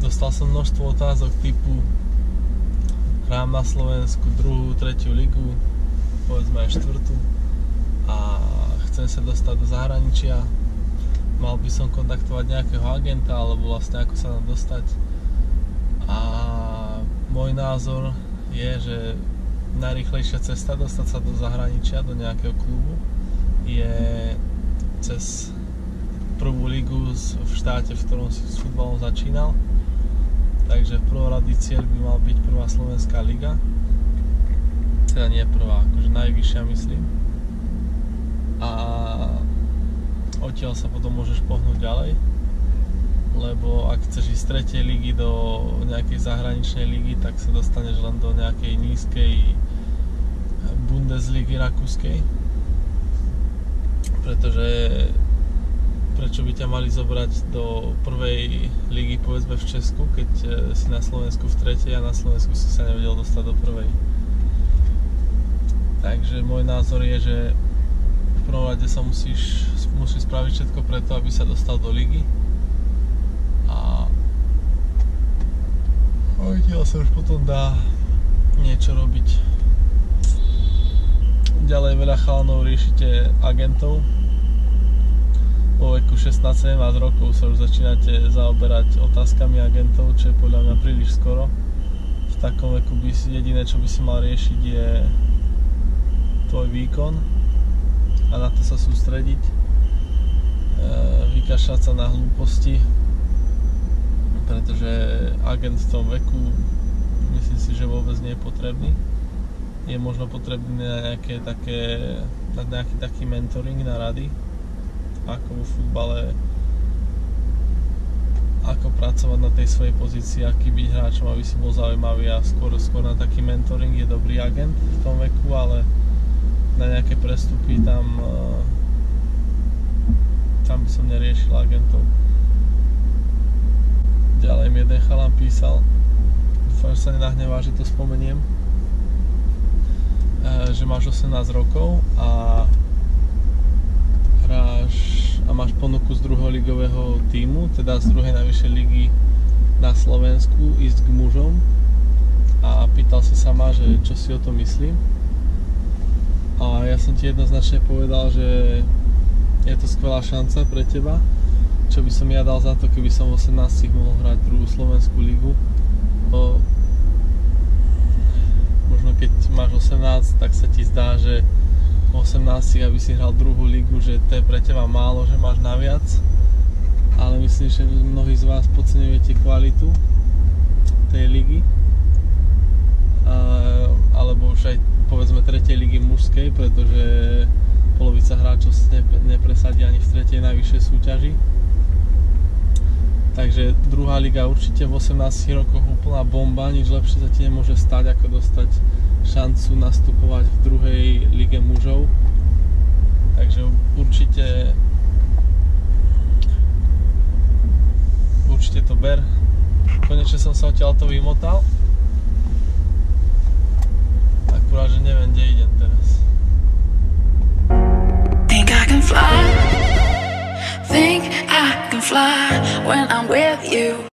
Dostal som množstvo otázok typu hrám na Slovensku druhú, tretiu ligu, povedzme aj štvrtú a chcem sa dostať do zahraničia, mal by som kontaktovať nejakého agenta alebo vlastne ako sa tam dostať. A môj názor je, že najrychlejšia cesta dostať sa do zahraničia, do nejakého klubu je ligu v štáte, v ktorom si s futbalom začínal. Takže prvorady cieľ by mal byť prvá slovenská liga. Teda nie prvá, akože najvyššia myslím. A odtiaľ sa potom môžeš pohnúť ďalej. Lebo ak chceš ísť z tretej ligy do nejakej zahraničnej ligy tak sa dostaneš len do nejakej nízkej Bundesligy rakúskej. Pretože prečo by ťa mali zobrať do prvej ligy povedzme v Česku, keď e, si na Slovensku v tretej a na Slovensku si sa nevedel dostať do prvej. Takže môj názor je, že v prvom rade sa musíš, musíš spraviť všetko preto, aby sa dostal do ligy. A odtiaľ sa už potom dá niečo robiť. Ďalej veľa chalanov riešite agentov, vo veku 16-17 rokov sa už začínate zaoberať otázkami agentov, čo je podľa mňa príliš skoro. V takom veku by si jediné, čo by si mal riešiť je tvoj výkon a na to sa sústrediť. E, vykašľať sa na hlúposti, pretože agent v tom veku myslím si, že vôbec nie je potrebný. Je možno potrebný na nejaké také, na nejaký taký mentoring, na rady, ako vo futbale ako pracovať na tej svojej pozícii, aký byť hráčom, aby si bol zaujímavý a skôr, skôr na taký mentoring je dobrý agent v tom veku, ale na nejaké prestupy tam eh, tam by som neriešil agentov. Ďalej mi jeden chalan písal, dúfam, že sa nenahnevá, že to spomeniem, eh, že máš 18 rokov a hráš a máš druholigového týmu, teda z druhej najvyššej ligy na Slovensku ísť k mužom a pýtal si sa ma, že čo si o tom myslím. A ja som ti jednoznačne povedal, že je to skvelá šanca pre teba, čo by som ja dal za to, keby som v 18 mohol hrať druhú slovenskú ligu. O, možno keď máš 18, tak sa ti zdá, že 18, aby si hral druhú ligu, že to je pre teba málo, že máš naviac. Ale myslím, že mnohí z vás podceňujete kvalitu tej ligy. alebo už aj povedzme tretej ligy mužskej, pretože polovica hráčov sa nepresadí ani v tretej najvyššej súťaži. Takže druhá liga určite v 18 rokoch úplná bomba, nič lepšie sa ti nemôže stať ako dostať šancu nastupovať v druhej lige mužov. Takže určite určite to ber. Konečne som sa odtiaľ to vymotal. Akurát, že neviem, kde idem teraz. Think I can fly Think I can fly when I'm with